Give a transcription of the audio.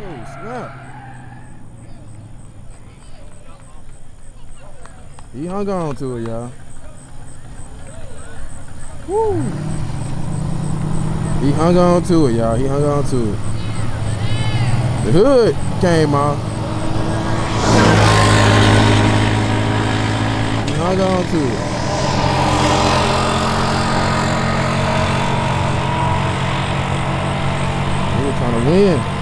snap. He hung on to it, y'all. Woo! He hung on to it, y'all. He hung on to it. The hood came off. He hung on to it. He was trying to win.